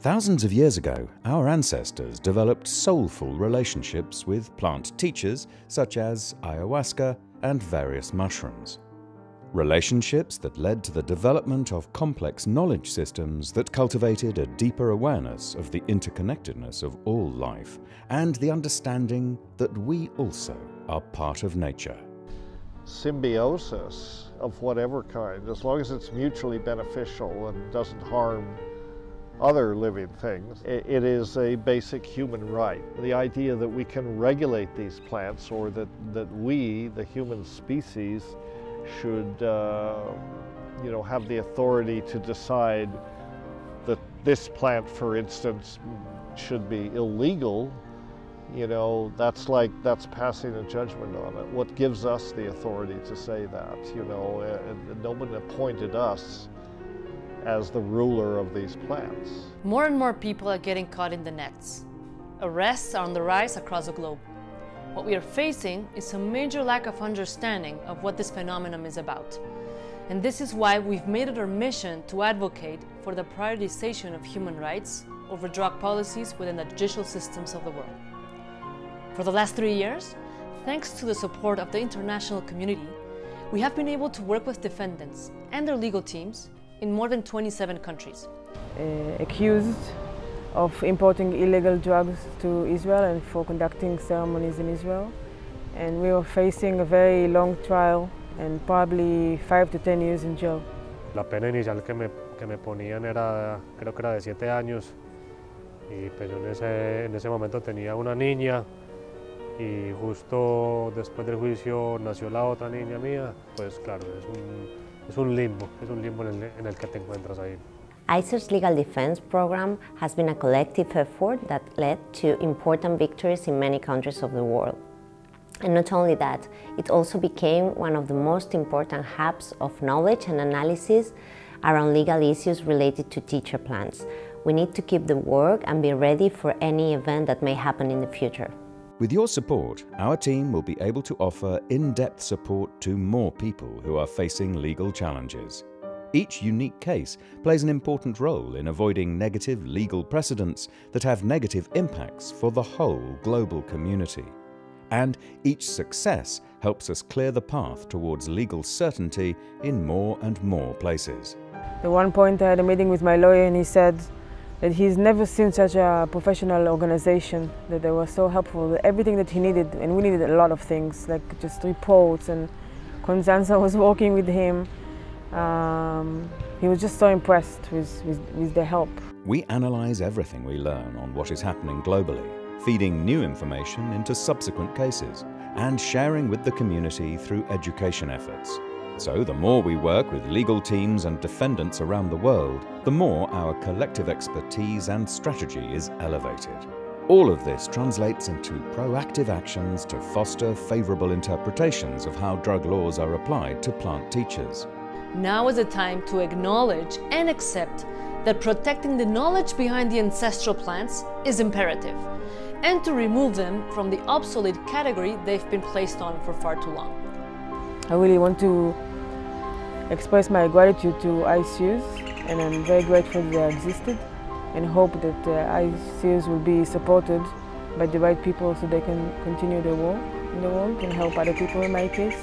Thousands of years ago, our ancestors developed soulful relationships with plant teachers such as ayahuasca and various mushrooms. Relationships that led to the development of complex knowledge systems that cultivated a deeper awareness of the interconnectedness of all life and the understanding that we also are part of nature. Symbiosis of whatever kind, as long as it's mutually beneficial and doesn't harm other living things. It is a basic human right. The idea that we can regulate these plants or that, that we, the human species, should uh, you know, have the authority to decide that this plant, for instance, should be illegal, you know, that's like, that's passing a judgment on it. What gives us the authority to say that, you know, and no one appointed us as the ruler of these plants. More and more people are getting caught in the nets. Arrests are on the rise across the globe. What we are facing is a major lack of understanding of what this phenomenon is about. And this is why we've made it our mission to advocate for the prioritization of human rights over drug policies within the judicial systems of the world. For the last three years, thanks to the support of the international community, we have been able to work with defendants and their legal teams in more than 27 countries. Uh, accused of importing illegal drugs to Israel and for conducting ceremonies in Israel. And we were facing a very long trial and probably five to ten years in jail. La pena inicial que me, que me ponían era, creo que era de siete años, y pues en ese, en ese momento tenía una niña, y justo después del juicio nació la otra niña mía, pues claro, es un, es un limbo, es un limbo en el, en el que te encuentras ahí. ICEERS' Legal Defense Program has been a collective effort that led to important victories in many countries of the world. And not only that, it also became one of the most important hubs of knowledge and analysis around legal issues related to teacher plants. We need to keep the work and be ready for any event that may happen in the future. With your support, our team will be able to offer in-depth support to more people who are facing legal challenges. Each unique case plays an important role in avoiding negative legal precedents that have negative impacts for the whole global community. And each success helps us clear the path towards legal certainty in more and more places. At one point I had a meeting with my lawyer and he said, that he's never seen such a professional organization, that they were so helpful, everything that he needed, and we needed a lot of things, like just reports, and Constanza was working with him. Um, he was just so impressed with, with, with the help. We analyze everything we learn on what is happening globally, feeding new information into subsequent cases, and sharing with the community through education efforts. So the more we work with legal teams and defendants around the world, the more our collective expertise and strategy is elevated. All of this translates into proactive actions to foster favourable interpretations of how drug laws are applied to plant teachers. Now is the time to acknowledge and accept that protecting the knowledge behind the ancestral plants is imperative, and to remove them from the obsolete category they've been placed on for far too long. I really want to express my gratitude to ICEERS and I'm very grateful they existed and hope that uh, ICEERS will be supported by the right people so they can continue their work in the world and help other people in my case.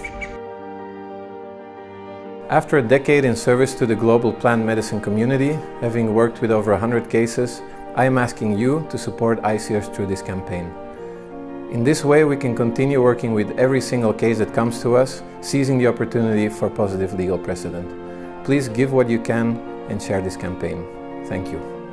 After a decade in service to the global plant medicine community, having worked with over 100 cases, I am asking you to support ICEERS through this campaign. In this way, we can continue working with every single case that comes to us, seizing the opportunity for positive legal precedent. Please give what you can and share this campaign. Thank you.